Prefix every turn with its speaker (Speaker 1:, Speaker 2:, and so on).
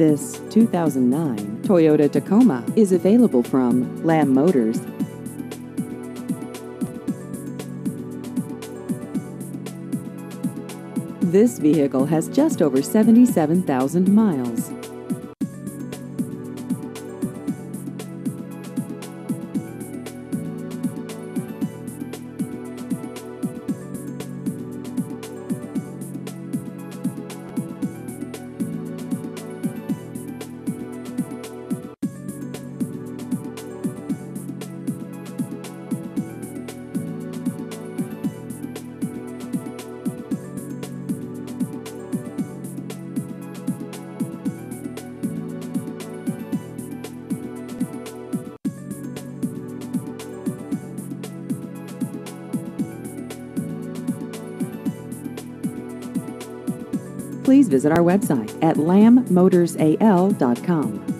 Speaker 1: This 2009 Toyota Tacoma is available from Lamb Motors. This vehicle has just over 77,000 miles. Please visit our website at lambmotorsal.com.